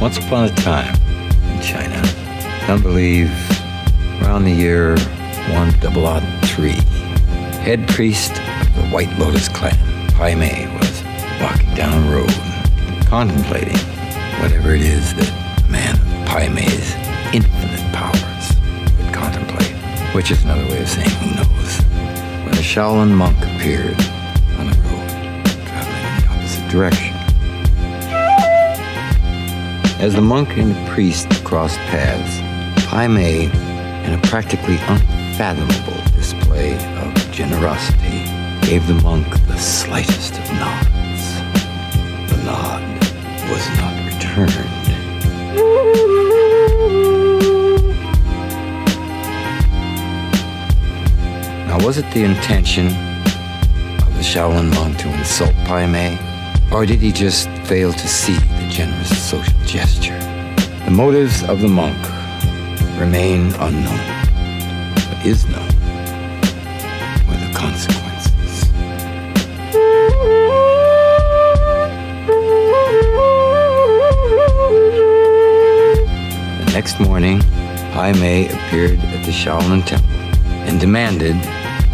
Once upon a time in China, some believe around the year 1003, head priest of the White Lotus clan, Pai Mei, was walking down a road, contemplating whatever it is that man of Pai Mei's infinite powers would contemplate, which is another way of saying who knows, when a Shaolin monk appeared on the road, traveling in the opposite direction. As the monk and the priest crossed paths, Pai Mei, in a practically unfathomable display of generosity, gave the monk the slightest of nods. The nod was not returned. Now, was it the intention of the Shaolin monk to insult Pai Mei? Or did he just fail to see generous social gesture? The motives of the monk remain unknown. What is known were the consequences. The next morning, Pai Mei appeared at the Shaolin Temple and demanded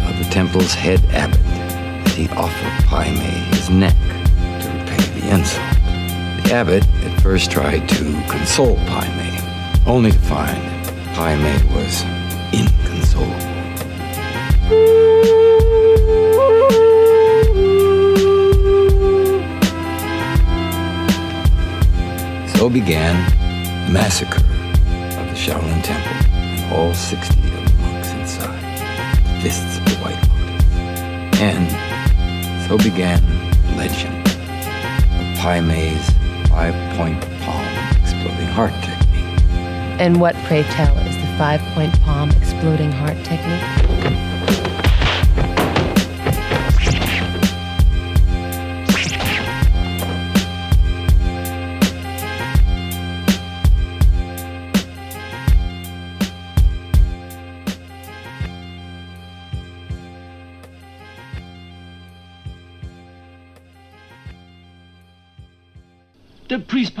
of the temple's head abbot that he offer Pai Mei his neck to repay the insult. The abbot at first tried to console Pai Mei, only to find Pai Mei was inconsolable. So began the massacre of the Shaolin Temple and all 60 of the monks inside, the fists of the White Lotus. And so began legend of Pai Mei's five-point palm exploding heart technique. And what, pray tell, is the five point palm exploding heart technique?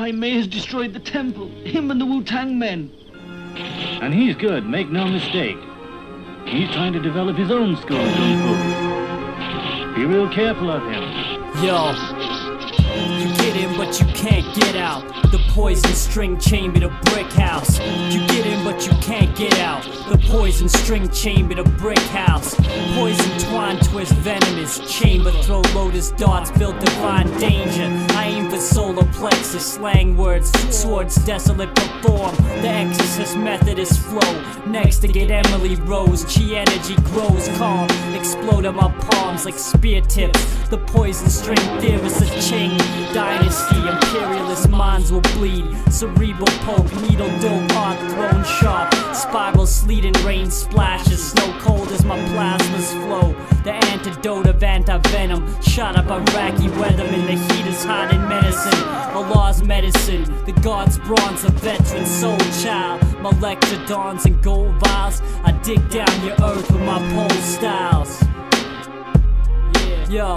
The priest Mei has destroyed the temple. Him and the Wu Tang men. And he's good, make no mistake. He's trying to develop his own school of kung fu. Be real careful of him. Yo, you get in, but you can't get out. The poison string chamber, the brick house. You get in, but you can't get out. The poison string chamber, the brick house. Poison twine twist venomous chamber. Throw lotus darts, build divine danger. I aim for solar plexus, slang words, swords desolate perform. The exorcist methodist flow. Next to get Emily Rose, chi energy grows calm. Explode on my palms like spear tips. The poison string theorists of Ching dynasty. Imperialist minds will bleed. Cerebral poke, needle dope, art thrown sharp. Spiral sleet and rain splashes. Snow cold as my plasmas flow. The antidote of anti-venom. Shot up Iraqi weatherman. The heat is hot in medicine. Allah's medicine. The God's bronze, a veteran soul child. My lecture dawns and gold vials. I dig down your earth with my pole styles. Yo,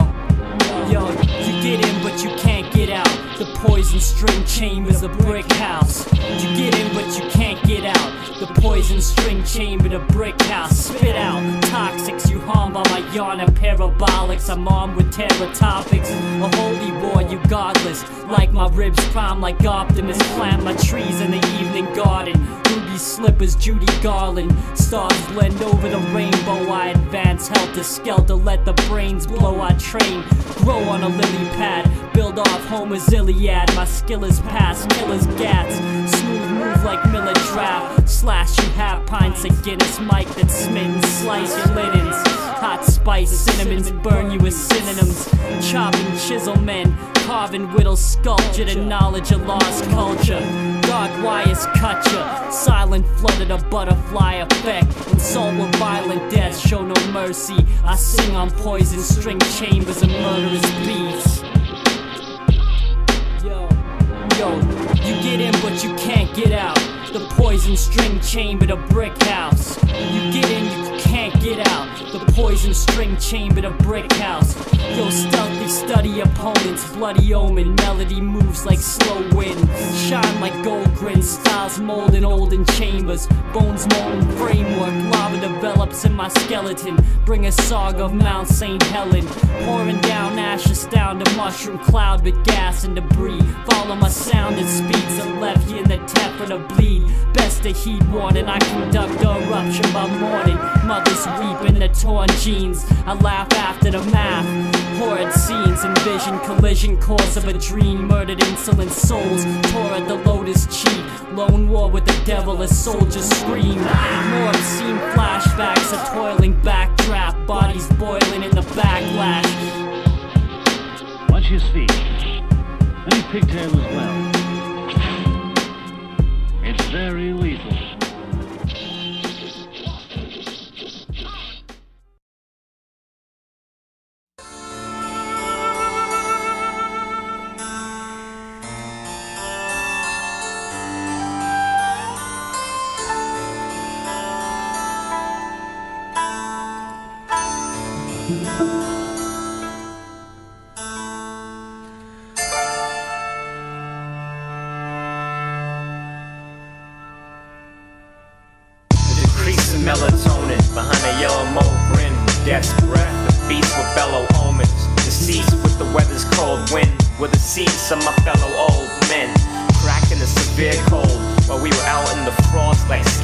yo, you get in but you can't get out. The poison string chamber's a brick house. You get in but you can't get out. The poison string chamber, the brick house. Spit out toxics, you harm by my yarn and parabolics. I'm armed with terror topics. A holy war, you godless. Like my ribs prime like Optimus. Plant my trees in the evening garden. Ruby slippers, Judy Garland. Stars blend over the rainbow. I advance helter skelter. Let the brains blow. I train, grow on a lily pad. Build off Homer's Iliad. My skill is past killers' gats. Smooth move like Miller Draft. Slash you half pints of Guinness. Mike that's smitten. Slice your linens. Hot spice cinnamons burn you as synonyms. Chopping chisel men. Carving whittle sculpture. The knowledge of lost culture. Dark wires cut ya. Silent flooded a butterfly effect. Insult with violent death. Show no mercy. I sing on poison string chambers and murderous beats. Yo, yo, you get in but you can't get out. The poison string chamber, the brick house. You get in, poison string chamber, the brick house. Yo, stealthy study opponents, bloody omen, melody moves like slow wind. Shine like gold grin, styles mold in olden chambers, bones molten framework, lava develops in my skeleton. Bring a saga of Mount St. Helen, pouring down ashes down to mushroom cloud with gas and debris. Follow my sound at speeds and left you in the tap of the bleed. Best to heat warning, I conduct a rupture by morning. Mothers weep in their torn jeans. I laugh after the math. Horrid scenes, envision collision course of a dream. Murdered insolent souls, tore at the lotus cheek. Lone war with the devil as soldiers scream. More obscene flashbacks, a toiling backdraft. Bodies boiling in the backlash. Watch his feet. And his pigtail as well. It's very.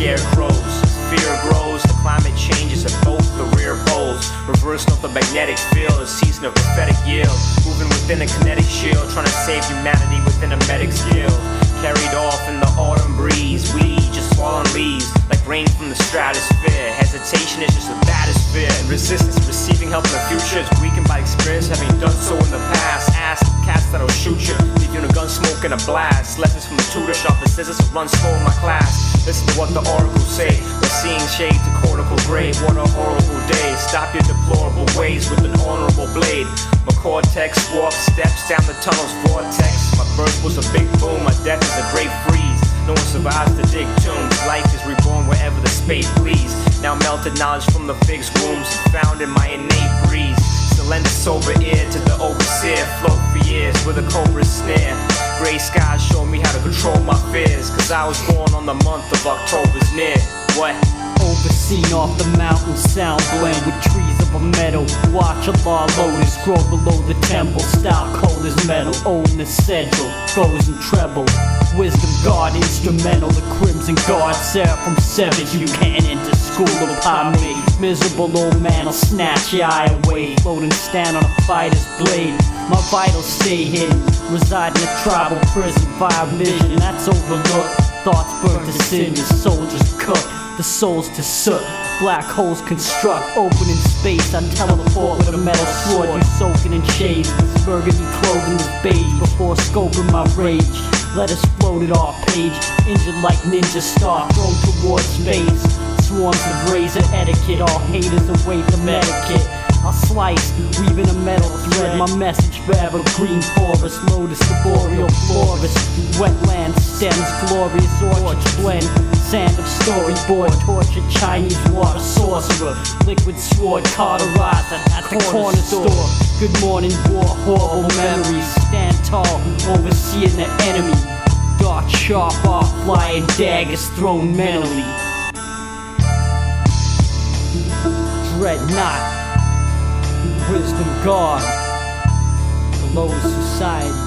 Scarecrows. Fear grows, the climate changes at both the rear poles. Reversing of the magnetic field, a season of prophetic yield. Moving within a kinetic shield, trying to save humanity within a medic's guild. Carried off in the autumn breeze, we just fallen leaves like rain from the stratosphere. Hesitation is just the baddest fear. Resistance receiving help in the future is weakened by experience, having done so in the past. Ask cats that'll shoot you, in a gun smoke and a blast. Lessons from the tutor shop, the scissors run slow in my class. Listen to what the oracles say. We're seeing shade to cortical gray. What a horrible day. Stop your deplorable ways with an honorable blade. My cortex walks steps down the tunnel's vortex. My birth was a big boom, my death is a great freeze. No one survives to dig tombs. Life is reborn wherever the spade please. Now melted knowledge from the fig's wombs found in my innate breeze. So lend a sober ear to the overseer. Float for years with a cobra snare. Gray skies show me how to control my fears. Cause I was born on the month of October's near. What? Overseen off the mountain, sound blend with trees of a meadow. Watch a law lotus grow below the temple. Style cold as metal, own the central, frozen treble. Wisdom guard instrumental, the crimson guard from seven. You can't enter school upon me. Miserable old man I'll snatch your eye away. and stand on a fighter's blade. My vitals stay hidden. Reside in a tribal prison. Fire vision that's overlooked. Thoughts burnt to cinders, soldiers cooked. The souls to soot. Black holes construct, open in space. I teleport with a metal sword. You soaking in shades. Burgundy clothing is beige before scoping my rage. Let us float it off page. Injured like ninja star, thrown towards space. Swarms of razor etiquette. All haters await the medikit. I'll slice, weaving a metal thread. My message forever green forest, lotus, boreal florist. Wetland stems, glorious orchard blend. Sand of storyboard, tortured Chinese water sorcerer. Liquid sword, cauterized at the corner store. Good morning, war, horrible memories. Stand tall, overseeing the enemy. Dark, sharp, off flying daggers thrown mentally. Dread not. Wisdom God, the Lotus Society.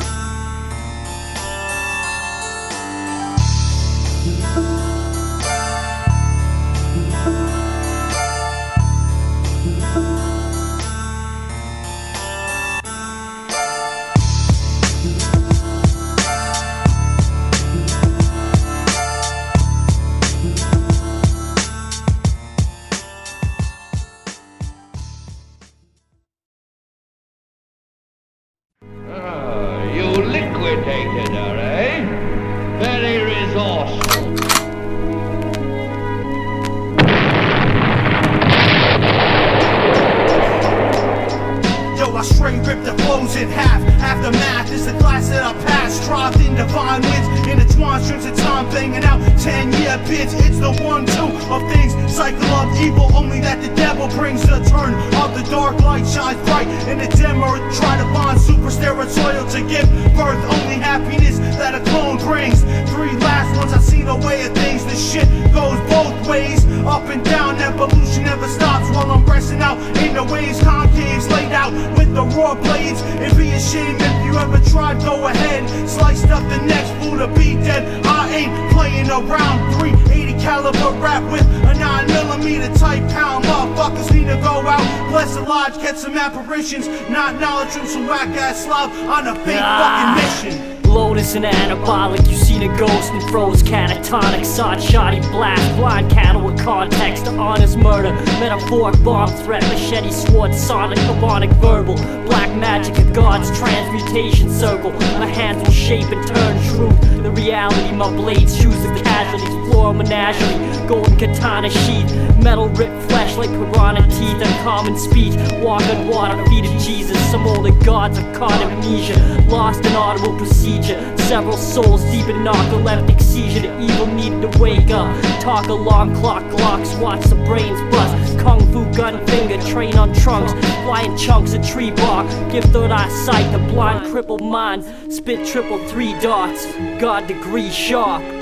Cycle of evil, only that the devil brings the turn of the dark light shines bright in the dim earth. Try to find super steroid to give birth, only happiness that a clone brings. Three last ones, I see the way of things. The shit goes both ways, up and down. Evolution never stops while I'm resting out in the waves. Concaves laid out with the raw blades. It'd be a shame if you ever tried, go ahead. Sliced up the next fool to be dead. I ain't playing around. 380 caliber rap with a 9 millimeter type pound. Motherfuckers need to go out. Bless the lodge, get some apparitions. Not knowledge from some whack ass slob on a fake Ah. fucking mission. Lotus and anabolic, you seen a ghost and froze catatonic, sod shoddy blast, blind cattle with context. To honest murder, metaphoric bomb threat, machete sword, sonic, harmonic verbal, black magic, a god's transmutation circle, my hands will shape and turn truth, the reality, my blades choose the casualties, floral menagerie, golden katana sheath, metal ripped flesh like piranha teeth, uncommon speech, walk on water, feet of Jesus, some older gods have caught amnesia, lost in audible procedure, several souls deep in narcoleptic seizure, the evil needed to wake up, talk alarm clock, glocks, watch the brains bust, kung fu gun finger, train on trunks, flying chunks of tree bark, give third eye sight, the blind crippled mind, spit triple three dots, god degree sharp.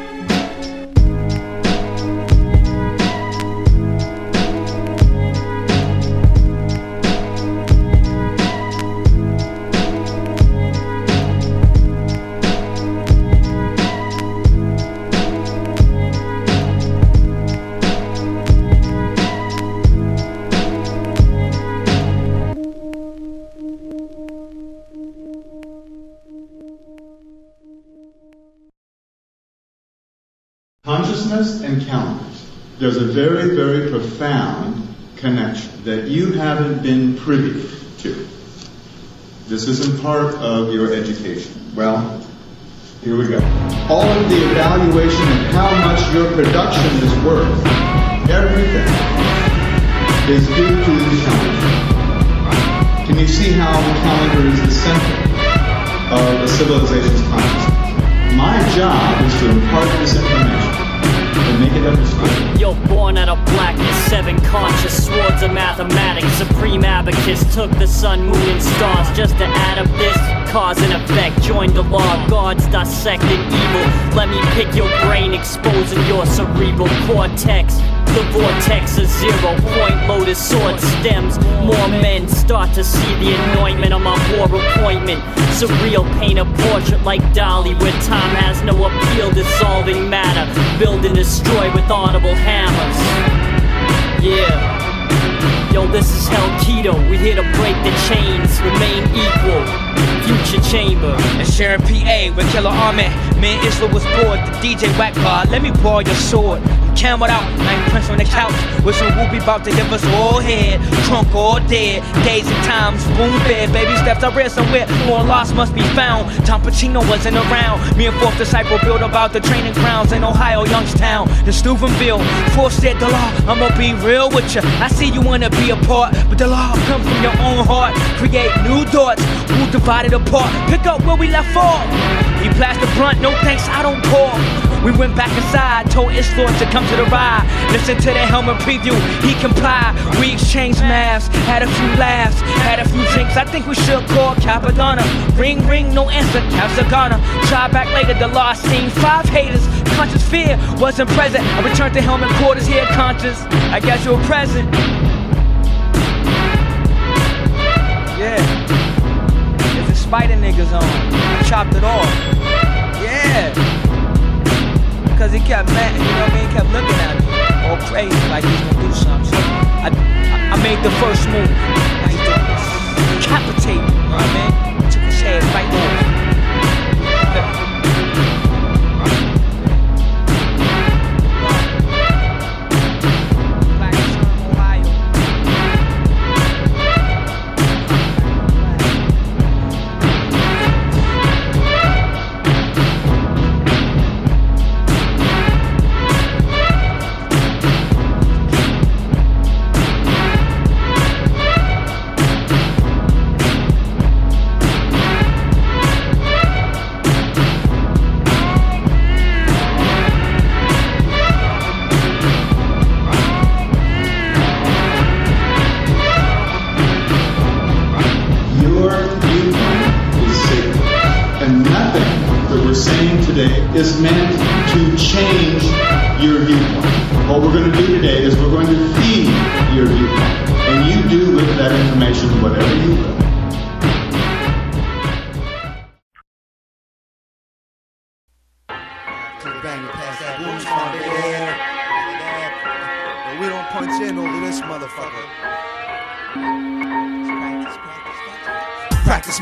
Consciousness and calendars. There's a very, very profound connection that you haven't been privy to. This isn't part of your education. Well, here we go. All of the evaluation of how much your production is worth, everything, is due to the calendar. Can you see how the calendar is the center of a civilization's consciousness? My job is to impart this information make it understood. Born out of blackness, seven conscious swords of mathematics. Supreme abacus took the sun, moon, and stars just to add up this. Cause and effect, join the law of gods, dissecting evil. Let me pick your brain, exposing your cerebral cortex. The vortex of zero point lotus sword stems. More men start to see the anointment of my war appointment. Surreal paint a portrait like Dali, where time has no appeal, dissolving matter. Build and destroy with audible hammers. Yeah. Yo, this is Hell Keto. We here to break the chains, remain equal. Future chamber. And Sharon PA with Killer. Me and Isla was bored. The DJ whack bar, let me borrow your sword. I'm out, I'm Prince on the couch. With some whoopie about to give us all head. Trunk all dead. Days and times, boom bed. Baby steps I read somewhere. More lost must be found. Tom Pacino wasn't around. Me and fourth disciple built about the training grounds in Ohio, Youngstown. The Steubenville. Fourth said the law, I'ma be real with ya. I see you wanna be a part, but the law comes from your own heart. Create new thoughts. Who divided apart? Pick up where we left off. He blasted brunt, no thanks, I don't call. We went back inside, told Islord to come to the ride. Listen to the helmet preview, he complied. We exchanged masks, had a few laughs, had a few drinks. I think we should call Cappadonna. Ring, ring, no answer, Capsagana. Try back later, the lost scene. Five haters, conscious fear wasn't present. I returned to helmet quarters here, conscious. I guess you were present. Yeah. There's a spider niggas on. I chopped it off. Yeah. Cause he kept mad, you know what I mean? He kept looking at me. All crazy, like he's gonna do something. So I, I, I made the first move. Like the decapitate, you know what I mean? Took his head right off. is meant to change your viewpoint. What we're going to do today is we're going to feed your viewpoint. And you do with that information whatever you will.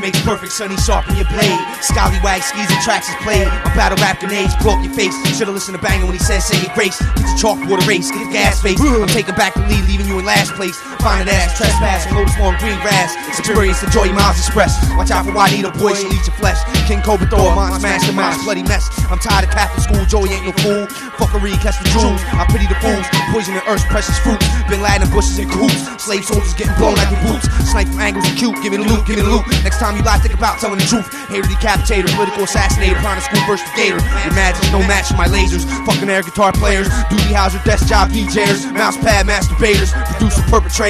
Makes perfect, sonny, sharpen your blade. Scallywag skis and tracks is played. My battle rap grenades blow up your face. Should've listened to Banger when he said, say your grace. Get your chalkboard erased, get the gas face. I'm taking back the lead, leaving you in last place. Find an ass, trespass, and lotus long green grass. Experience the joy Miles Express. Watch out for Juanito, boy, she'll eat your flesh. King Cobra Thor, Mon's masterminds, bloody mess. I'm tired of Catholic school, Joey ain't no fool. Fuckery, catch the jewels. I pity the fools, poison earth's precious fruits. Bin Laden bushes and coops. Slave soldiers getting blown like your boots. Snipe from angles and cute, give me the loot, give me the loot. Next time you lie, think about telling the truth. Hater decapitator, political assassinator, prana school burst gator. Your magic's no match for my lasers. Fucking air guitar players, duty houser, desk job DJers, mouse pad masturbators, producer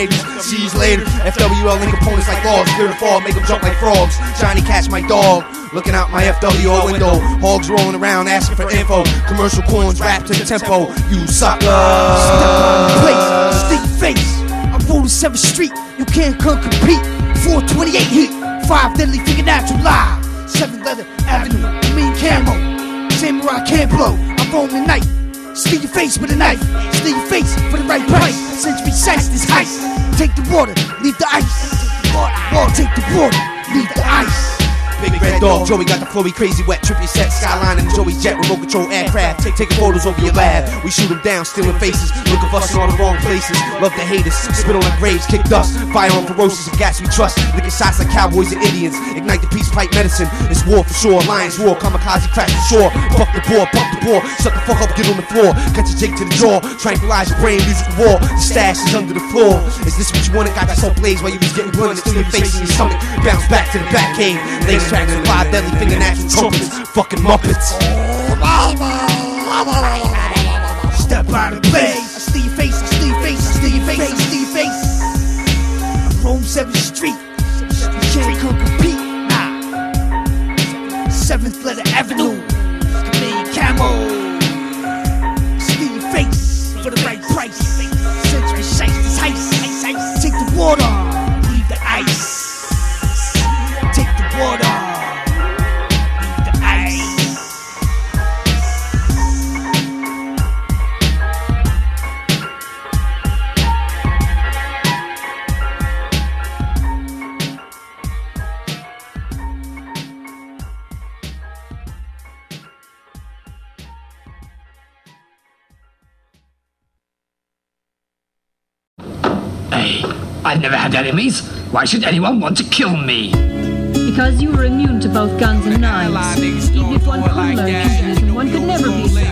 perpetrators. See you later. FWL link opponents like laws, clear the fall, make them jump like frogs. Johnny catch my dog. Looking out my FWO window, hogs rolling around asking for info. Commercial corns rap to the tempo. You sucker. Step the place, face. I roll to 7th Street, you can't come compete. 428 heat, 5 deadly figure natural live. 7th letter avenue, mean camo. Samurai can't blow, I'm the night. Steal your face with a knife, steal your face for the right price. Century size this ice. Take the water, leave the ice. Take the water, leave the ice. Big red dog, Joey got the flowy, crazy wet, trippy set, skyline and Joey jet, remote control aircraft. Take, taking photos over your lab. We shoot them down, stealing faces. Look at us in all the wrong places. Love the haters, spit on like graves, kick dust. Fire on ferocious and gas we trust. Licking shots like cowboys and Indians. Ignite the peace pipe medicine. It's war for sure. Lions war, kamikaze crash the shore. Fuck the board, bump the board. Shut the fuck up, get on the floor. Catch a Jake to the jaw. Tranquilize your brain, musical war. The stash is under the floor. Is this what you wanted? Got that soul blaze while you was getting blunted. Still your face and your stomach. Bounce back to the back cave. Lace tracks and five deadly trumpets. Fucking Muppets. Step out of place. I steal your face, I steal your face, I steal your face, I steal your face. I roam 7th Street. You can't come compete. Nah. 7th letter avenue. Camo. Steal your face for the right price. Century heist. Take the water, I've never had enemies. Why should anyone want to kill me? Because you were immune to both guns and knives. Even if one could learn to use them, one could never be safe.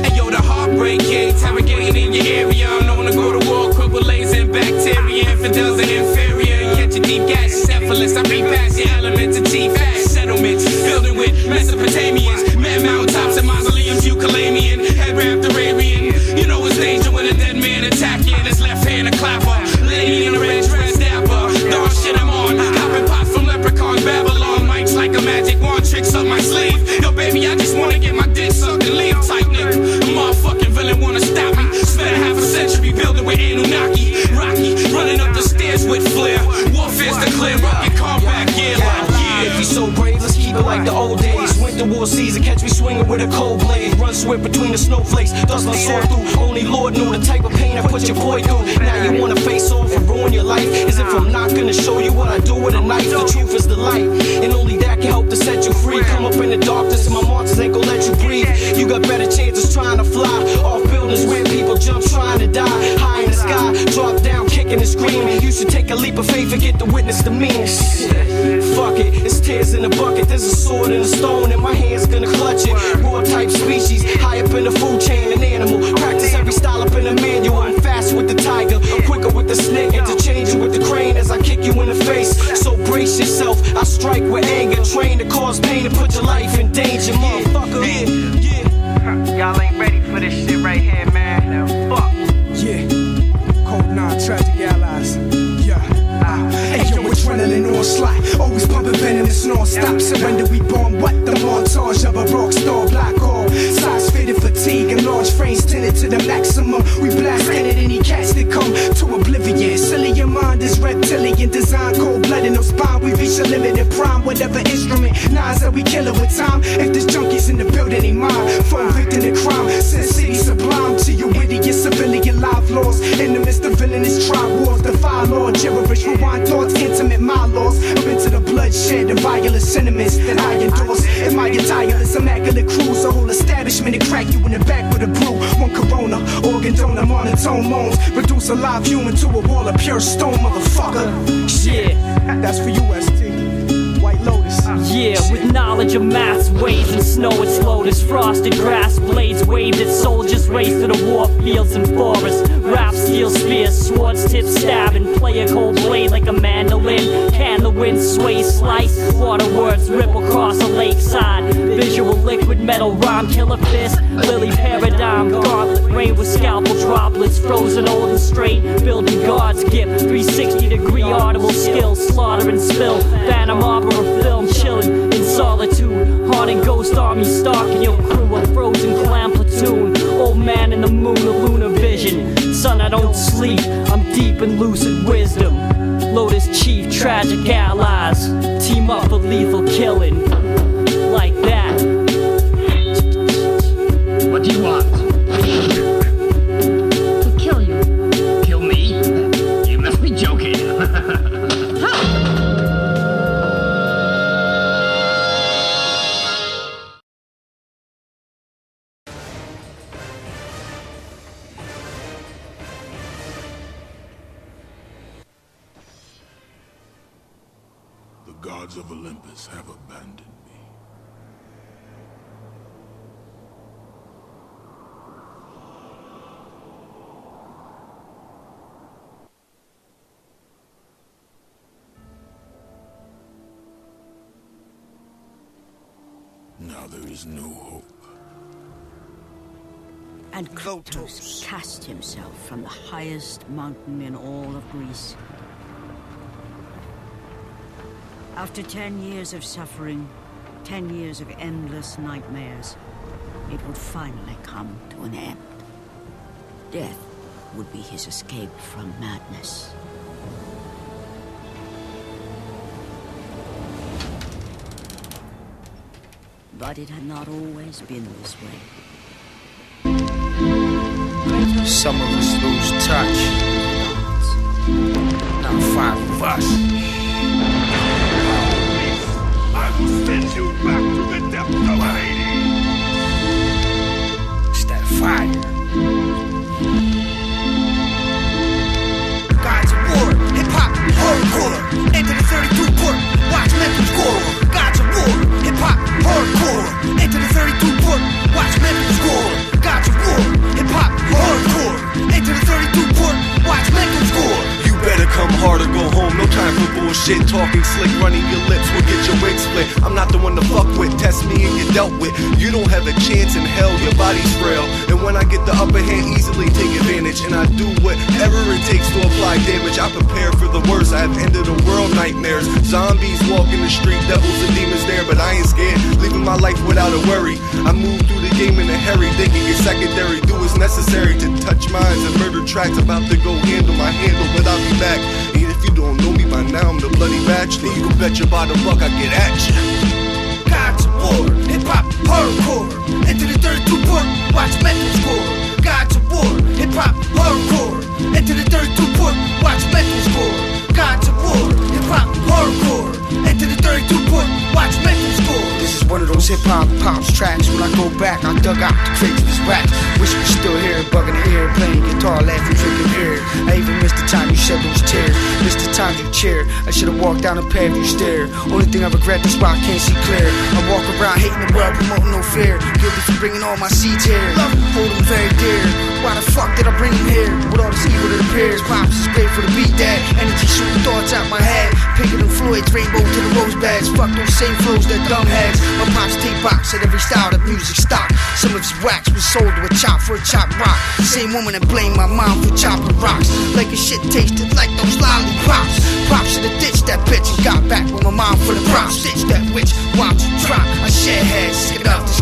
Hey yo, the heartbreak kid, interrogating in your area. I'm known to go to war, quick with lasers and bacteria. Infidels and inferior. Yet your deep gas is syphilis. I repass your elements and chief ass settlements. Building with Mesopotamians. Man mountaintops and mausoleums, Eucalamian. Head wrapped Arabian. You know it's danger when a dead man attack you. And his left hand a clapper. Lady in a red dress dapper. Dog shit I'm on. Hopping pots from leprechauns. Babylon mics like a magic wand. Tricks up my sleeve. Yo, baby, I just wanna get my dick sucked and leave tight, nigga. A motherfucking villain wanna stop me. Spent a half a century building with Anunnaki. Rocky, running up the stairs with flair. Warfare's the clear, rugged combat gear like yeah. If you so brave, let's keep it like the old days. Winter war season, catch me swinging with a cold blade. Run swift between the snowflakes, dust my sword through. Only Lord knew the type of pain I put your boy through. Now you wanna face off and ruin your life. As if I'm not gonna show you what I do with a knife. The truth is the light, and only that can help to set you free. Come up in the darkness, and my monsters ain't gonna let you breathe. You got better chances trying to fly off buildings where people jump trying to die. High in the sky, drop down, kicking and screaming. You should take a leap of faith and get to witness the meanest. Fuck it, it's tears in the bucket. There's a sword and a stone, and my hand's gonna clutch it. Raw type species, high up in the food chain, an animal. Practice every style up in the manual. I'm fast with the tiger, I'm quicker with the snake, interchanging with the crane as I kick you in the face. So brace yourself, I strike with anger, train to cause pain and put your life in danger, motherfucker. Yeah, yeah. Y'all ain't ready for this shit We blasted at any cats that come to oblivion. Silly your mind is reptilian design, cold blooded, no spine. We reach a limit in prime, whatever instrument. Nines that we kill it with time. If this junkie's in the building, they mine. Phone victim to crime. Sin city sublime to your and civilian life laws. In the midst of villainous tribe wars, defy law, gibberish, rewind thoughts, intimate my laws. Up into the bloodshed, the violent sentiments that I endorse. In my tireless, immaculate cruise, the whole establishment and crack you in the back with a brew. One corona, organ donor, monotone moans. Reduce a live human to a wall of pure stone, motherfucker. Yeah. That's for you, ST. White Lotus. Yeah, with knowledge of maths, waves and snow, it's lotus. Frosted grass blades waved at soldiers race to the war fields and forests. Rap steel spears, swords tip stab, and Play a cold blade like a mandolin. Can the wind sway, slice? Water words rip across a lakeside. Visual liquid metal rhyme, killer fist. Lily paradigm, gauntlet rain with scalpel droplets. Frozen old and straight, building God's gift. 360 degree audible skill, slaughter and spill. Phantom opera film, chilling in solitude. Haunting ghost army stalking your crew. A frozen clam platoon. Old man in the moon, a lunar vision. Son, I don't sleep. I'm deep in lucid wisdom. Lotus Chief, tragic allies. Team up for lethal killing. Mountain in all of Greece. After ten years of suffering, ten years of endless nightmares, it would finally come to an end. Death would be his escape from madness. But it had not always been this way. Some of us lose touch. Now five of us. I will send you back to the depths of Hades. It's that fire. Necessary to touch minds and murder tracks. About to go handle my handle, but I'll be back. And if you don't know me by now, I'm the bloody bachelor. You can bet your bottom buck I get at you. Gods war, hip hop, hardcore. Enter the 32 port, watch Memphis score. Gods war, hip hop, hardcore. Enter the 32 port, watch Memphis score. Gods war, hip hop, hardcore. Enter the 32 port, watch is one of those hip hop pops tracks. When I go back, I dug out the crates of his. Wish we still here, bugging the ear, playing guitar, laughing, drinking beer. I even missed the time you shed those tears, missed the time you cheered. I should have walked down the path you stared. Only thing I regret is why I can't see clear. I walk around hating the world, promoting no fear. Guilty for bringing all my seeds here. Love them, hold them very dear. Why the fuck did I bring him here? With all this evil that appears, pops is great for the beat that energy shooting thoughts out my head. Picking them Floyd's rainbow to the rose beds. Fuck those same flows that dumb heads. My pops tape box at every style that music stock. Some of his wax was sold to a chop for a chop rock. The same woman that blamed my mom for chopping rocks. Like a shit tasted like those lollipops. Pops should have ditched that bitch and got back with my mom for the props. Ditch that witch, watch you drop. I shed heads, skip out the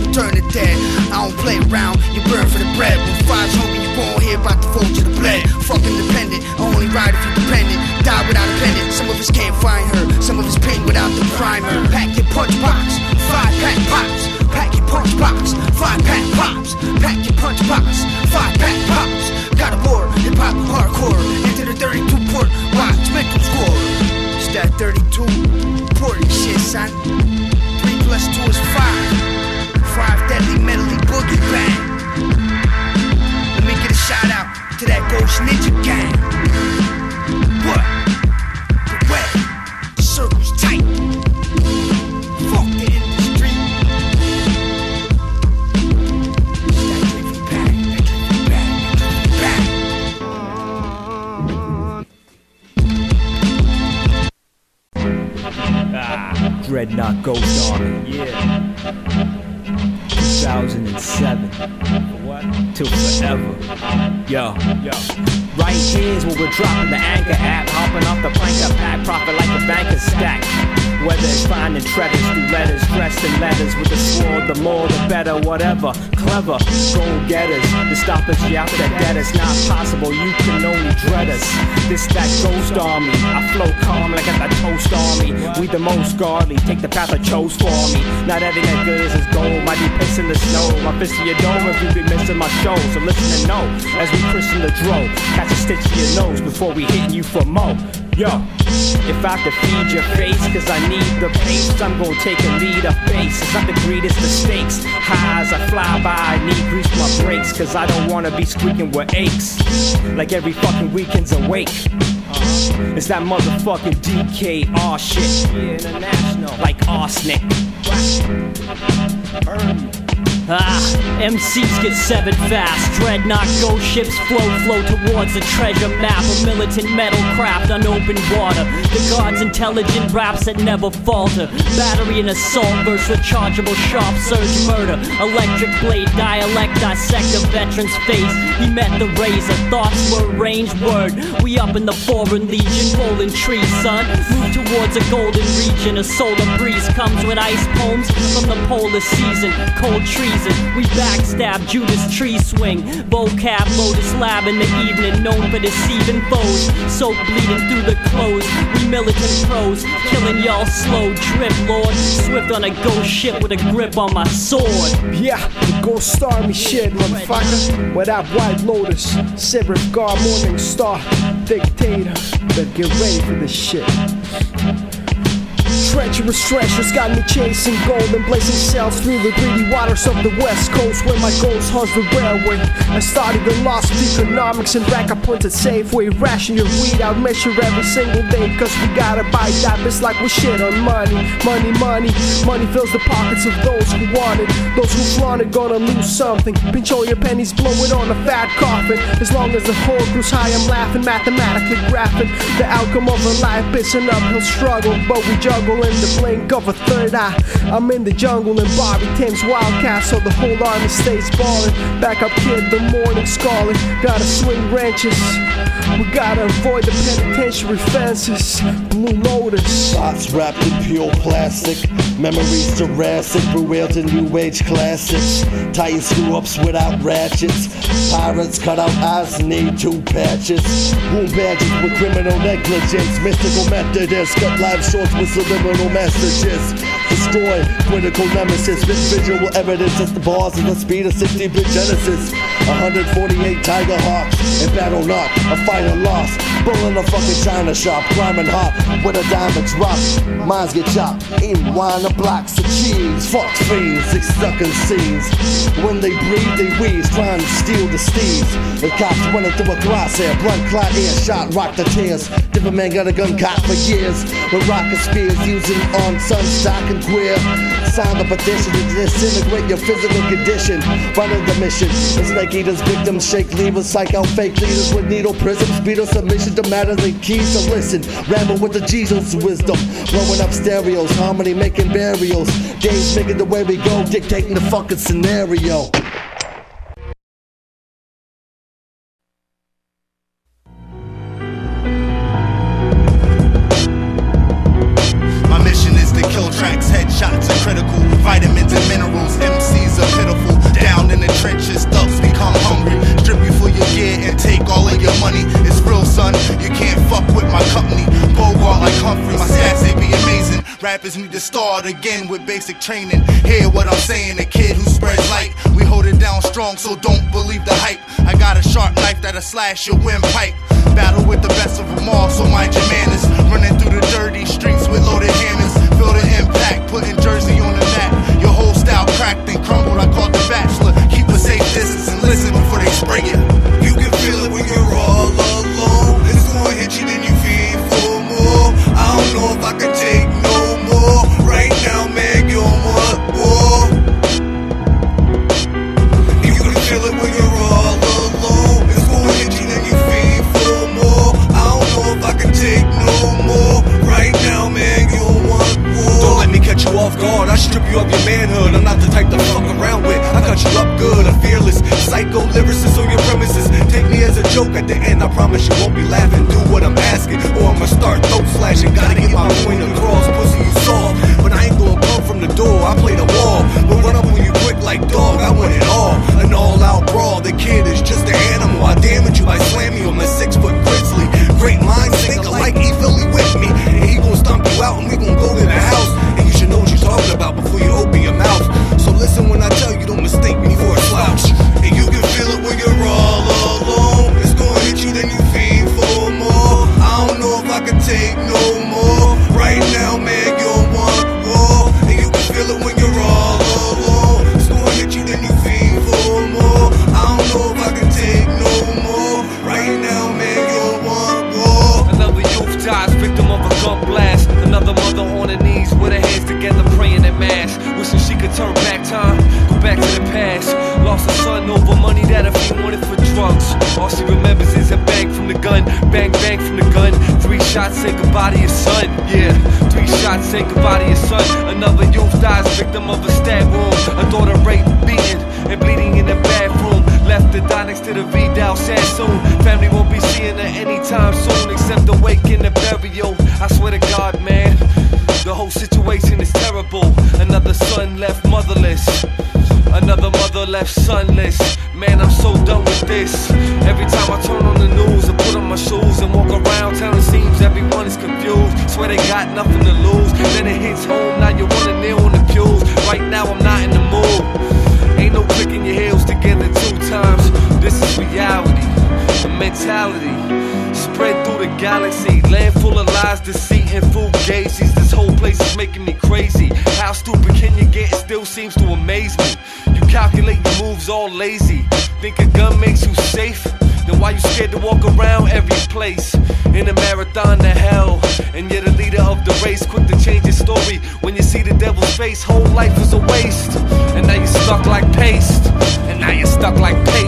and turn it dead. I don't play around, you burn for the bread. When fire's hungry, you won't hear about the folks of the bled. Fuck dependent, I only ride if you're dependent. Die without a pendant, some of us can't find her. Some of us paint without the primer. Pack your punch box, five pack pops. Pack your punch box, five pack pops. Pack your punch box, five pack pops. Got a war, hip hop, hardcore. Into the 32 port, watch, make them score. It's that 32 important shit, son. 3 plus 2 is 5 drive deadly, mentally boogie bang. Let me get a shout out to that ghost ninja gang. What? The way, the circle's tight. Ah. Dreadnought ghost army, yeah. 2007. What? Till forever. Yo, yo. Right here's where we're dropping the anchor app, hopping off the planker pack, profit like a banker stack. Whether it's finding treasures through letters, dressed in letters with the sword, the more the better, whatever. Clever, goal getters, to stop us, out that dead is not possible, you can only dread us. This that ghost army, I flow calm like at the toast army. We the most godly, take the path I chose for me. Not everything that good is gold, might be pissing the snow. My fist to your dome if you be missing my show. So listen and know, as we christen the dro, catch a stitch to your nose before we hitting you for mo. Yo, if I could feed your face, cause I need the pace, I'm gonna take a lead of base. It's not the greatest mistakes. High as I fly by, I need grease my brakes, cause I don't wanna be squeaking with aches. Like every fucking weekend's awake. It's that motherfucking DK, aw shit. Like arsenic. Ah, MCs get severed fast. Dreadnought ghost ships flow, flow towards the treasure map of militant metal craft, unopened water. The gods' intelligent raps that never falter. Battery and assault versus rechargeable sharp surge murder. Electric blade dialect dissect a veteran's face. He met the razor, thoughts were arranged word. We up in the foreign legion, rolling trees, son. Move towards a golden region. A solar breeze comes with ice poems from the polar season. Cold We backstab Judas tree swing. Vocab Lotus Lab in the evening, known for deceiving foes. Soap bleeding through the clothes. We militant pros, killing y'all slow. Drip lord, swift on a ghost ship with a grip on my sword. Yeah, the Ghost Army shit, motherfucker. With that White Lotus, Seraph guard, Morning Star, Dictator. Better get ready for this shit. Treacherous treasures got me chasing gold and blazing sails through the greedy waters of the west coast where my goals hunts the railway. I studied the loss of economics and rack rank appointed Safeway. Ration your weed out, measure every single day cause we gotta buy bitch like we shit on money. Money, money, money fills the pockets of those who want it. Those who flaunt it gonna lose something. Pinch all your pennies, blow it on a fat coffin. As long as the whole crew's high, I'm laughing, mathematically graphing. The outcome of a life is an uphill struggle, but we juggle in the blink of a third eye. I'm in the jungle and Bobby Tim's Wildcat, so the whole army stays ballin'. Back up, kid, the morning scarlet. Gotta swing wrenches. We gotta avoid the penitentiary fences. Blue Lotus. Thoughts wrapped in pure plastic. Memories Jurassic, Bewildered to new age classics. Titan screw ups without ratchets. Pirates cut out eyes need two patches. Wound badges with criminal negligence. Mystical Methodists cut live shorts with subliminal messages. Destroy critical nemesis visual evidence as the bars of the speed of 60 bit Genesis. 148 Tiger Hawks and Battle Knock, a final loss. Bull in a fucking China shop, climbing hot with a diamond drop. Minds get chopped, eating wine the blocks of cheese. fuck fiends, they stuck in scenes. When they breathe, they wheeze, trying to steal the steeds. The cops running through a crosshair, blunt clot air shot, rock the tears. Different man got a gun cop for years. With rocket spears using on sun stock and queer. Sound the petition to disintegrate your physical condition. Running the mission. The snake eaters, victims, shake levers, psych out fake leaders with needle prisms, beat or to matters and keys to listen. Ramble with the Jesus wisdom. Blowing up stereos, harmony making burials. Days making the way we go, dictating the fucking scenario. Basic training. Hear what I'm saying, a kid who spreads light. We hold it down strong, so don't believe the hype. I got a sharp knife that'll slash your windpipe. Battle with the best of them all, so mind your manners. Running through the dirty streets with loaded hammers. Feel the impact, putting Jersey on the map. Your whole style cracked and crumbled. I caught the bachelor. Keep a safe distance and listen before they spray you. You of your manhood. I'm not the type to fuck around with. I cut you up good. I'm fearless. Psycho lyricist on your premises. Take me as a joke at the end. I promise you won't be laughing. Do what I'm asking, or I'ma start throat slashing. Gotta get my point across. Pussy, you soft. But I ain't gonna come from the door. I play the wall. But run up on you quick like dog. I want it all. An all out brawl. The kid is just an animal. I damage you by slamming you. I'm a six foot grizzly. Great minds think alike. And you're the leader of the race, quick to change your story. When you see the devil's face, whole life is a waste. And now you're stuck like paste. And now you're stuck like paste.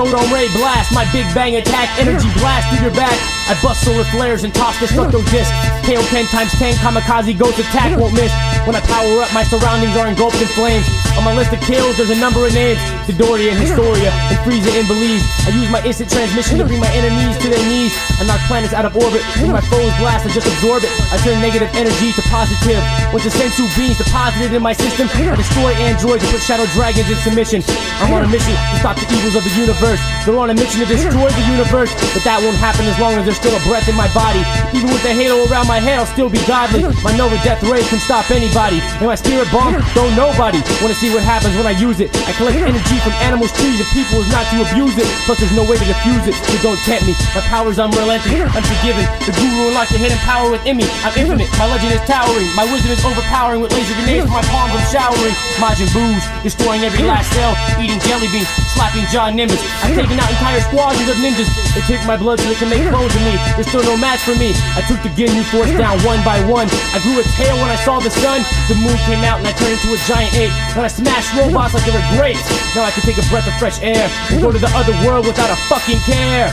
Dodo Ray blast, my big bang attack, energy blast through your back. I bust solar flares and toss destructo discs. KO 10 times 10, kamikaze ghost attack won't miss. When I power up, my surroundings are engulfed in flames. On my list of kills, there's a number of names Sidoria and Historia, and Frieza and Belize. I use my instant transmission to bring my enemies to their knees. I knock planets out of orbit. With my foes blast, I just absorb it. I turn negative energy to positive. Once the Senzu beams deposited in my system, I destroy androids and put shadow dragons in submission. I'm on a mission to stop the evils of the universe. They're on a mission to destroy the universe, but that won't happen as long as there's still a breath in my body. Even with the halo around my head, I'll still be godly. My Nova Death Ray can stop anybody. And my spirit bomb, don't nobody wanna see what happens when I use it. I collect energy from animals, trees, and people is not to abuse it. Plus, there's no way to defuse it, so don't tempt me. My power's unrelenting, unforgiving. The guru unlocked the hidden power within me. I'm infinite, my legend is towering. My wisdom is overpowering with laser grenades from my palms. I'm showering. Majin Boos, destroying every last cell, eating jelly beans, slapping John Nimbus. I've taken out entire squadrons of ninjas. They take my blood so they can make clones of me. There's still no match for me. I took the Ginyu Force down one by one. I grew a tail when I saw the sun. The moon came out and I turned into a giant ape. And I smashed robots like they were grapes. Now I can take a breath of fresh air and go to the other world without a fucking care.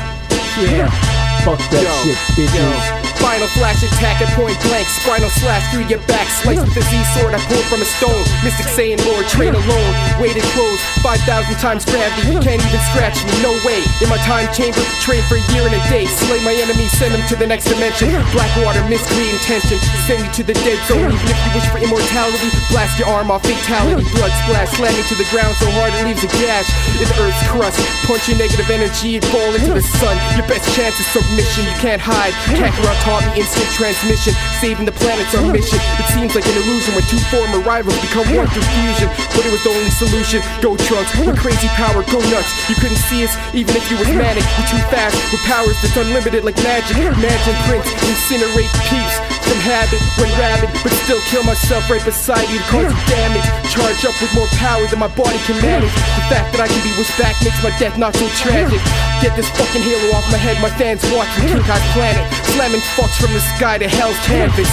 Yeah, fuck that Yo, shit, bitches. Final flash attack at point blank, spinal slash through your back, slice with the Z sword I pulled from a stone. Mystic saying Lord, train alone, weighted clothes, 5,000 times gravity, can't even scratch me, no way. In my time chamber, train for a year and a day, slay my enemies, send them to the next dimension. Blackwater, mystery, intention, send you to the dead zone. Even if you wish for immortality, blast your arm off, fatality, blood splash, slamming to the ground so hard it leaves a gash in the earth's crust. Punch your negative energy and fall into the sun. Your best chance is submission, you can't hide. Kakarot taught me instant transmission, saving the planet's our mission. It seems like an illusion when two former rivals become one through fusion, but it was the only solution. Go Trunks, with crazy power, go nuts. You couldn't see us, even if you was manic. We're too fast, with powers that's unlimited like magic. Imagine Prince, incinerate peeps from habit, when rabid, but still kill myself right beside you to cause damage. Charge up with more power than my body can manage. The fact that I can be wished back makes my death not so tragic. Get this fucking halo off my head, my fans watch from King Kai's planet, slamming fucks from the sky to hell's canvas.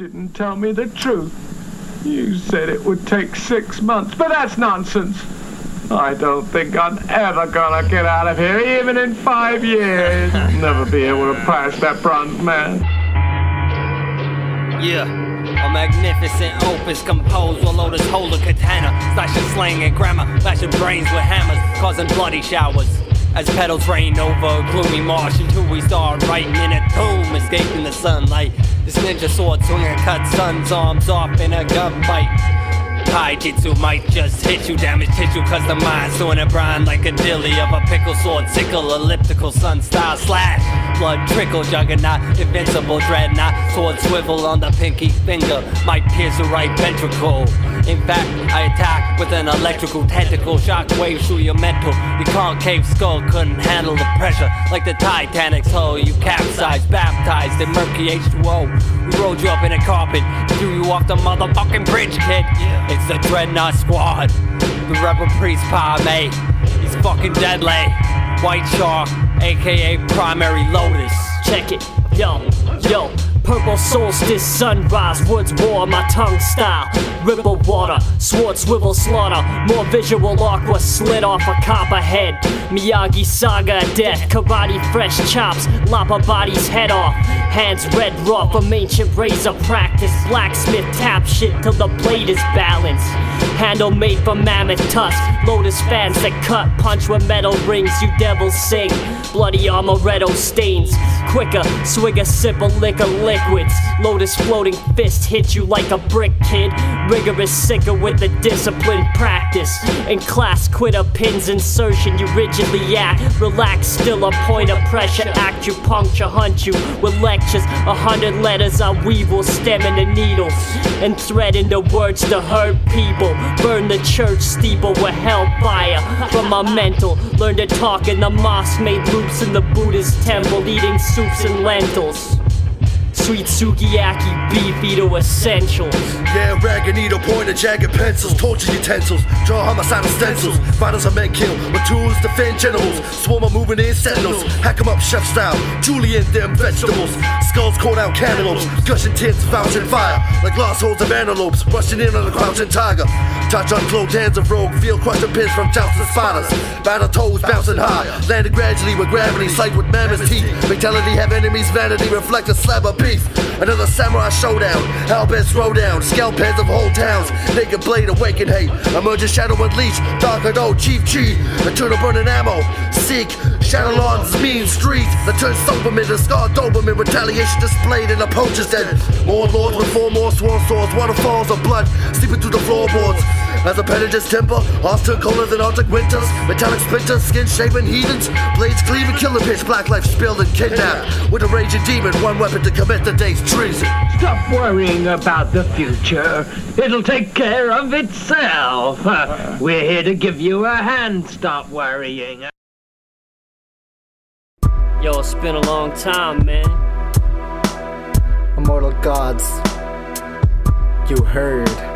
Didn't tell me the truth. You said it would take six months, but that's nonsense. I don't think I'm ever gonna get out of here, even in five years. Never be able to pass that bronze man. Yeah. A magnificent opus composed with lotus holder katana, slashing slang and grammar, flashing brains with hammers, causing bloody showers. As petals rain over a gloomy marsh until we start writing in a tomb, escaping the sunlight. This ninja sword swinger cuts sun's arms off in a gunfight. Taijutsu might just hit you, damage tissue, cause the mind's doing a brine like a dilly of a pickle sword, sickle, elliptical, sun style slash. Blood trickle, juggernaut, invincible dreadnought, sword swivel on the pinky finger, might pierce the right ventricle. In fact, I attack with an electrical tentacle, shockwave through your mental. Your concave skull couldn't handle the pressure, like the Titanic's hull. You capsized, baptized in murky H2O. We rolled you up in a carpet, threw you off the motherfucking bridge, kid. It's the Dreadnought Squad, the Rebel Priest Palme. He's fucking deadly. White Shark, aka Primary Lotus. Check it, yo, yo. Purple solstice, sunrise, woods war, my tongue style. Ripple water, sword swivel slaughter. More visual aqua slit off a copper head. Miyagi saga death, karate fresh chops, lop a body's head off. Hands red raw from ancient razor practice. Blacksmith tap shit till the blade is balanced. Handle made from mammoth tusk. Lotus fans that cut, punch with metal rings. You devils sing. Bloody amaretto stains. Quicker, swig a sip of liquor liquids. Lotus floating fist hit you like a brick kid. Rigorous sicker with the disciplined practice. In class, quit a pins insertion. You rigidly act. Relax, still a point of pressure. Acupuncture hunt you with lectures. A hundred letters I weave will stem in the needle. And thread into words to hurt people. Burn the church steeple with hellfire. From my mental, learn to talk in the mosque made loops in the Buddhist temple, eating soups and lentils. Sweet sukiyaki, beef eater essentials. Yeah, rag and needle, pointer, jagged pencils, torture utensils, draw homicidal stencils. Vitals of men kill with tools to defend generals. Swarm of moving in sentinels, hack 'em up chef style. Julienne them vegetables, skulls caught out cantaloupes, gushing tins, vouching fire like lost holes of antelopes, rushing in on a crouching tiger. Touch unclothed hands of rogue, feel crushing pins from jousting spiders. Battle toes bouncing high, landed gradually with gravity, slight with mammoth teeth. Fatality have enemies, vanity reflect a slab of Another samurai showdown, hellbent throwdown, scalp heads of whole towns. Naked blade awaken hate, emerging shadow unleash, darker old chief chi, eternal burning ammo. Seek Shadowlands mean streets that turn Soberman to scar Doberman. Retaliation displayed in a poacher's den. More lords with four more sworn swords, waterfalls of blood seeping through the floorboards. As a penetrates temper, off turn colder than Arctic winters. Metallic splinters, skin shaven heathens, blades cleaving, killing pitch, black life spilled and kidnapped. With a raging demon, one weapon to commit the day's treason. Stop worrying about the future. It'll take care of itself. Uh, we're here to give you a hand. Stop worrying. Yo, it's been a long time, man. Immortal gods, you heard.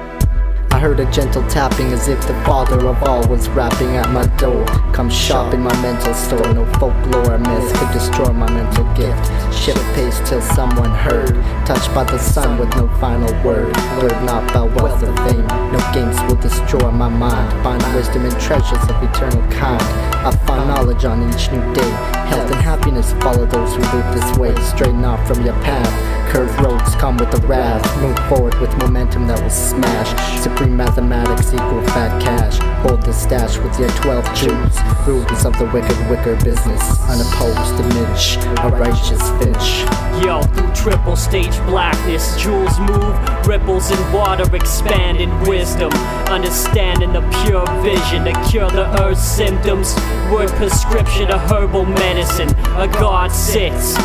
Heard a gentle tapping as if the father of all was rapping at my door. Come shop in my mental store, no folklore myth could destroy my mental gift. Shift pace till someone heard, touched by the sun with no final word. Word not by wealth or fame, no games will destroy my mind. Find wisdom and treasures of eternal kind. I find knowledge on each new day. Health and happiness follow those who live this way. Straighten off from your path. Curved roads come with a wrath. Move forward with momentum that will smash. Supreme mathematics equal fat cash. Hold the stash with your 12 Jews. Rulers of the wicked, wicker business. Unopposed diminish. A righteous finish. Yo, through triple stage blackness, jewels move, ripples in water expand in wisdom. Understanding the pure vision to cure the earth's symptoms. Word prescription, a herbal medicine. A god sits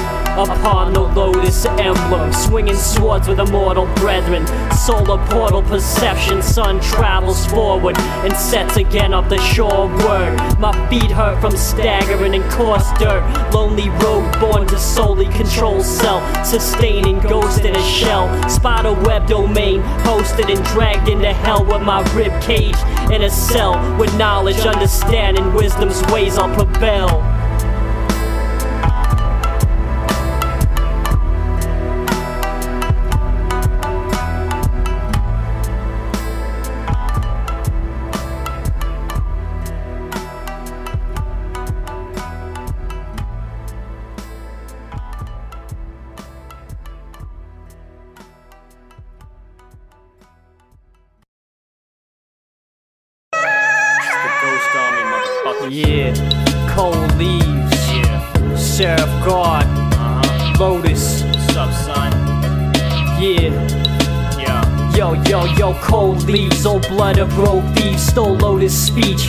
upon the lotus emblem, swinging swords with immortal brethren. Solar portal perception, sun travels forward and sets again up the shoreward. My feet hurt from staggering in coarse dirt. Lonely road born to solely control self, sustaining ghost in a shell. Spider web domain, hosted and dragged into hell with my rib cage in a cell. With knowledge, understanding, wisdom's ways I'll prevail.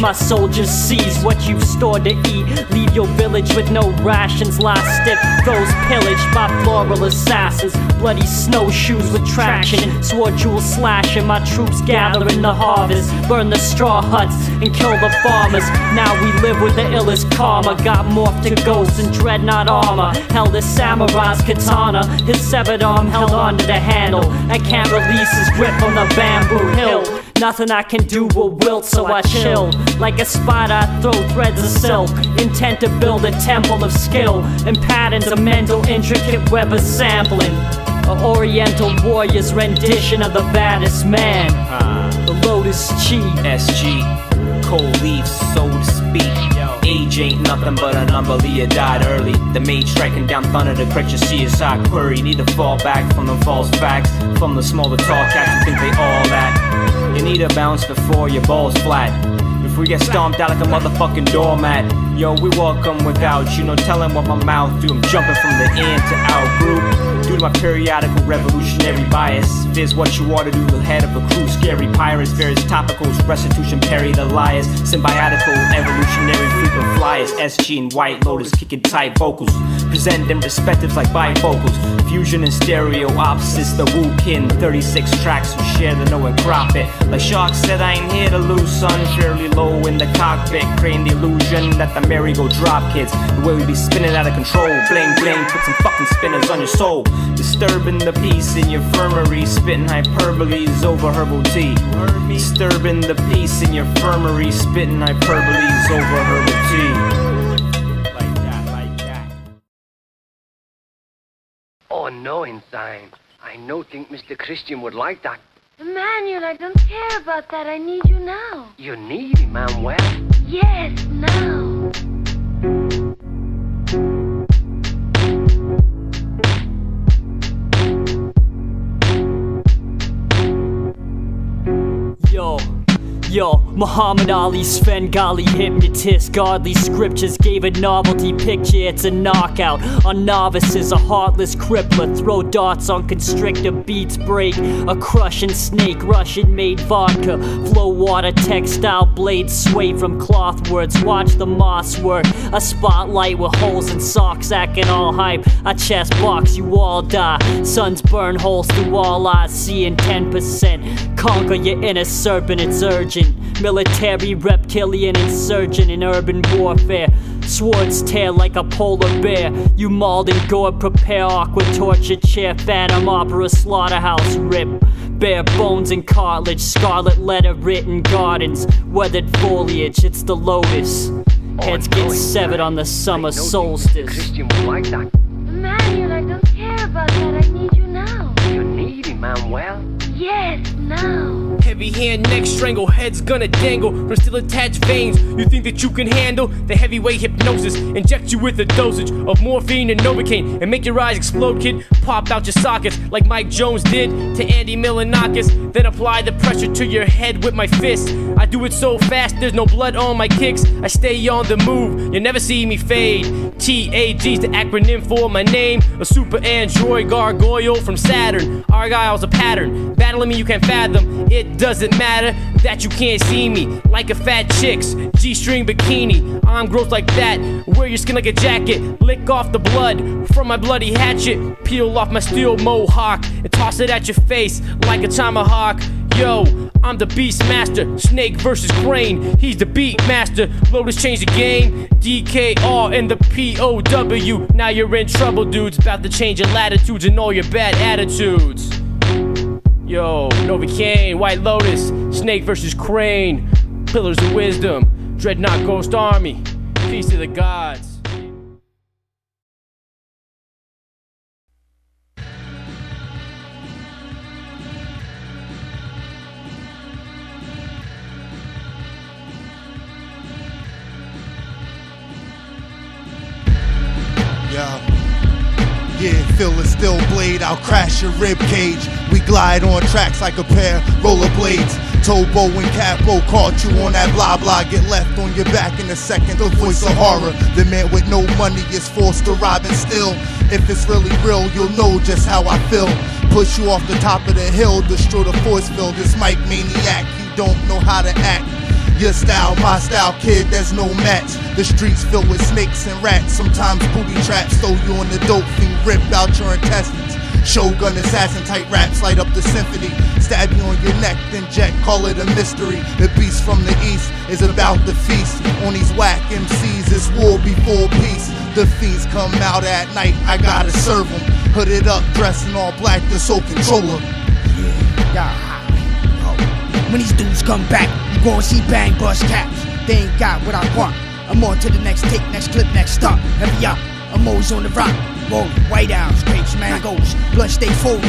My soldier sees what you've stored to eat. Leave your village with no rations. Last stick, those pillaged by floral assassins. Bloody snowshoes with traction. Sword jewels slashing. My troops gather in the harvest. Burn the straw huts and kill the farmers. Now we live with the illest karma. Got morphed to ghosts in dreadnought armor. Held a samurai's katana. His severed arm held onto the handle. I can't release his grip on the bamboo hill. Nothing I can do will wilt, so I chill. Like a spider, I throw threads of silk. Intent to build a temple of skill and patterns of mental, intricate web of sampling. A oriental warrior's rendition of the baddest man. Uh. The Lotus Chi. SG, cold leaves, so to speak. Age ain't nothing but an Leah died early. The mage striking down thunder to correct your CSI query. Need to fall back from the false facts, from the small to tall cats who think they all that. You need to bounce before your balls flat. If we get stomped out like a motherfucking doormat, yo, we welcome without you, no telling what my mouth do. I'm jumping from the in to out group. Due to my periodical revolutionary bias, it's what you ought to do, the head of a crew, scary pirates, various topicals, restitution, parry the liars, symbiotical, evolutionary, frequent flyers, SG and White Lotus, kicking tight vocals, present them perspectives like bifocals, fusion and stereo opposites, the Wu Kin, 36 tracks who share the know and crop it. Like Shark said, I ain't here to lose, son, fairly low in the cockpit, creating the illusion that the merry-go drop kids. The way we be spinning out of control. Bling bling, put some fucking spinners on your soul. Disturbing the peace in your infirmary, spitting hyperboles over herbal tea. Disturbing the peace in your infirmary, spitting hyperboles over herbal tea. Like that, like. Oh no, Ensign. I no think Mr. Christian would like that. Emmanuel, I don't care about that. I need you now. You need him, Manuel. Yes, now. Yo, Muhammad Ali, Svengali, hypnotist, godly scriptures gave a novelty picture. It's a knockout on novices, a heartless crippler. Throw darts on constrictor, beats break. A crushing snake, Russian made vodka. Flow water, textile blades sway from cloth words. Watch the moss work. A spotlight with holes in socks, acting all hype. A chest box, you all die. Suns burn holes through all eyes, seeing 10%. Conquer your inner serpent, it's urgent. Military, reptilian, insurgent in urban warfare. Swords tear like a polar bear. You mauled and gored, prepare awkward torture chair. Phantom opera, slaughterhouse, rip. Bare bones and cartilage, scarlet letter written gardens. Weathered foliage, it's the lotus. Heads get severed on the summer solstice. Christian would like that. Emmanuel, I don't care about that. I need you now. You need him, Manuel. Yes, now. Heavy hand, neck strangle, head's gonna dangle from still attached veins. You think that you can handle the heavyweight hypnosis? Inject you with a dosage of morphine and Novocaine and make your eyes explode, kid. Pop out your sockets like Mike Jones did to Andy Milonakis. Then apply the pressure to your head with my fist. I do it so fast, there's no blood on my kicks. I stay on the move, you never see me fade. TAG's the acronym for my name. A super android gargoyle from Saturn. Argyle's a pattern. Battling me, you can't fathom. It doesn't matter that you can't see me. Like a fat chick's G string bikini. I'm gross like that. Wear your skin like a jacket. Lick off the blood from my bloody hatchet. Peel off my steel mohawk and toss it at your face like a tomahawk. Yo, I'm the beast master. Snake versus Crane. He's the beat master. Lotus changed the game. DKR and the POW. Now you're in trouble, dudes. About to change your latitudes and all your bad attitudes. Yo, Nova Kane, White Lotus, Snake versus Crane, Pillars of Wisdom, Dreadnought Ghost Army, Feast of the Gods. Yeah. Yeah, feel a steel blade, I'll crash your rib cage. Glide on tracks like a pair rollerblades. Tobo and Capo caught you on that blah blah. Get left on your back in a second. The voice of horror. The man with no money is forced to rob and steal. If it's really real, you'll know just how I feel. Push you off the top of the hill, destroy the force field. This Mike maniac, you don't know how to act. Your style, my style, kid, there's no match. The streets filled with snakes and rats, sometimes booby traps. Throw you on the dope fiend, rip out your intestines. Shogun assassin type raps light up the symphony. Stab you on your neck, then jet, call it a mystery. The beast from the east is about the feast. On these whack MCs, it's war before peace. The fiends come out at night, I gotta serve them. Hooded up, dressed in all black, the soul controller. Yeah. Oh. When these dudes come back, you gon' see bang bust caps. They ain't got what I want. I'm on to the next take, next clip, next stop. Heavy up, I'm always on the rock. Rolling, white owls, grapes, mangoes, blood stay full.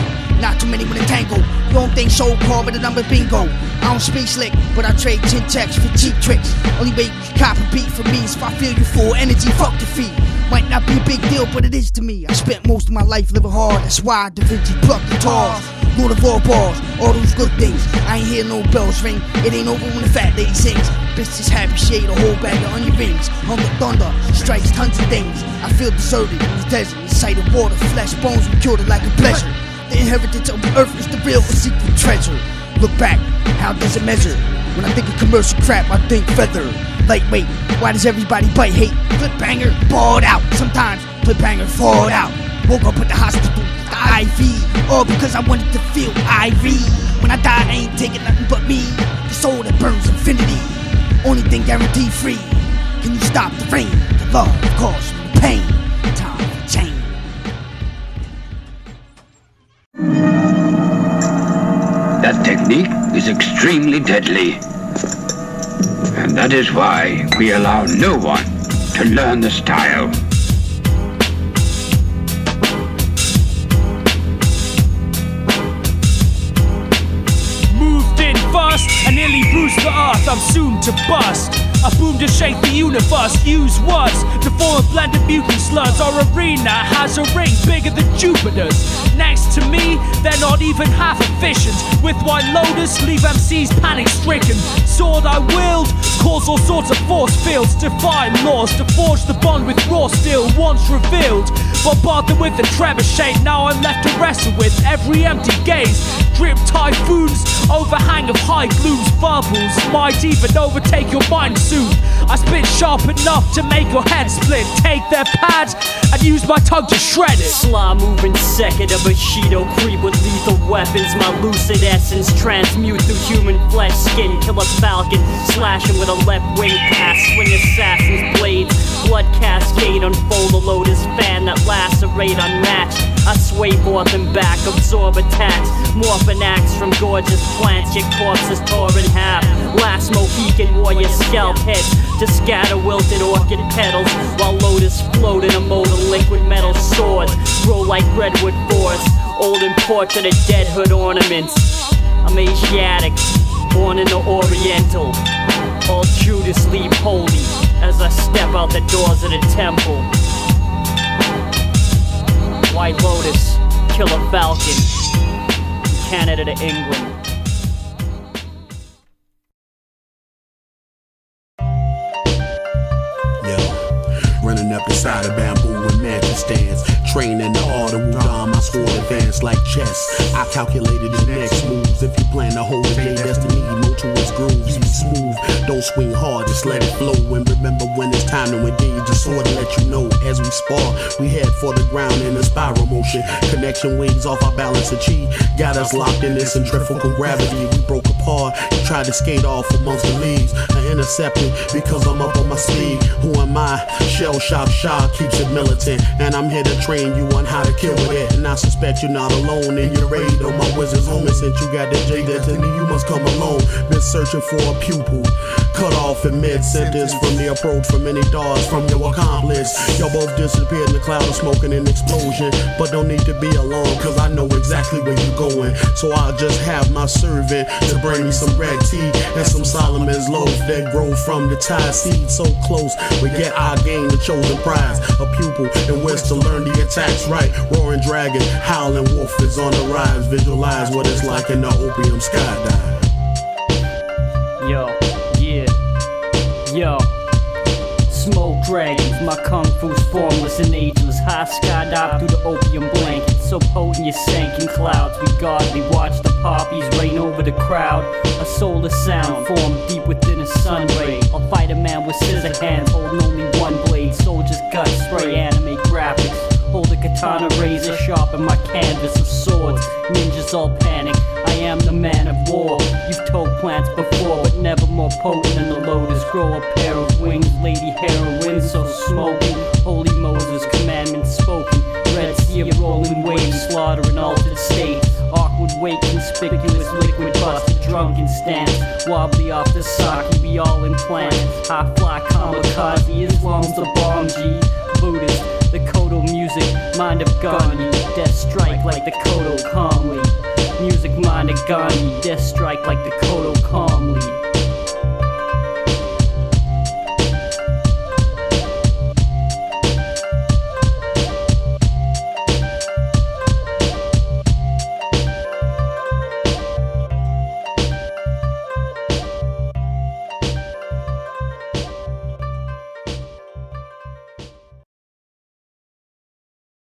Not too many with a tango. You don't think so call, but the number bingo. I don't speak slick, but I trade 10 checks for cheap tricks. Only way you cop a beat for me is if I feel you full energy, fuck fee. Might not be a big deal, but it is to me. I spent most of my life living hard, that's why Da Vinci plucked guitars. Lord of all balls, all those good things. I ain't hear no bells ring. It ain't over when the fat lady sings. Bitch is happy shade a whole bag of onion rings. Hum the thunder, strikes tons of things. I feel deserted in the desert. The sight of water, flesh, bones, we killed it like a pleasure. The inheritance of the earth is the real secret treasure. Look back, how does it measure? When I think of commercial crap, I think feather. Lightweight, why does everybody bite hate? Flip banger, balled out. Sometimes flip banger, fall out. Woke up at the hospital the IV. All because I wanted to feel IV. When I die, I ain't taking nothing but me. The soul that burns infinity. Only thing guaranteed free. Can you stop the rain? The love caused me pain. Time for change. That technique is extremely deadly. And that is why we allow no one to learn the style. I'm soon to bust. A boom to shake the universe. Use words to form a blend of mutant. Our arena has a ring bigger than Jupiter's. Next to me, they're not even half efficient. With White Lotus, leave MCs panic stricken. Sword I wield, cause all sorts of force fields. Defy laws to forge the bond with raw steel once revealed. Bombarded with the trebuchet, now I'm left to wrestle with every empty gaze. Drip typhoons, overhang of high glooms, bubbles, might even overtake your mind soon. I spit sharp enough to make your head split. Take their pads and use my tongue to shred it. Sly moving second of a Bushido creep with lethal weapons. My lucid essence transmute through human flesh, skin. Kill a falcon, slash him with a left wing pass. Swing assassin's blades, blood cascade. Unfold a lotus fan that lacerate unmatched. I sway forth and back, absorb attacks. Morphin axe from gorgeous plants, your corpses tore in half. Last Mohican warrior scalp hits to scatter wilted orchid petals. While lotus float in a mold of liquid metal swords. Grow like redwood forests, old and portrait of deadhood ornaments. I'm Asiatic, born in the Oriental. All Judas leave holy as I step out the doors of the temple. White Lotus, Killer Falcon, Canada to England. Running up the side of bamboo and mansion stands. Training the art of Wudang, my score advanced like chess. I calculated the next moves. If you plan to hold a day, destiny, motorist grooves. Be smooth, don't swing hard, just let it flow. And remember when it's time to engage, just sort of let you know. As we spar, we head for the ground in a spiral motion. Connection waves off our balance of chi. Got us locked in this centrifugal gravity. We broke apart, tried to skate off amongst the leaves. I intercepted because I'm up on my speed. Who am I? Shell shock Shaw keeps it militant. And I'm here to train you on how to kill with it. And I suspect you're not alone in your raid on my wizard's home. And since you got the J me, you must come alone. Been searching for a pupil. Cut off in mid sentence from the approach from many dogs from your accomplice. Y'all both disappeared in the cloud of smoke and an explosion. But don't need to be alone, cause I know exactly where you're going. So I'll just have my servant to bring me some red tea and some Solomon's loaf that grow from the Thai seed so close. We get our game the chosen prize. A pupil in which to learn the attacks right. Roaring dragon, howling wolf is on the rise. Visualize what it's like in the opium skydive. Yo, yeah, yo. Smoke dragons, my kung fu's formless and ageless. High skydive through the opium blanket. So potent you sank in clouds. We godly watch the poppies rain over the crowd. A soulless sound formed deep within a sun ray. A man with scissor hands, holding only one blade. Soldiers gut spray, anime graphics. Hold a katana razor sharp in my canvas of swords. Ninjas all panic. I am the man of war. You've told plants before, but never more potent than the lotus. Grow a pair of wings, lady heroine, so smoking. Holy Moses, commandments spoken. Sea rolling waves, slaughter in altered state. Awkward wake, conspicuous liquid busted, drunken stance. Wobbly off the sake, we all implant. High fly kamikaze, Islam's the bomb G. Buddhist, the Kodo music, mind of Gandhi. Death strike like the Kodo calmly. Music mind of Gandhi, death strike like the Kodo calmly.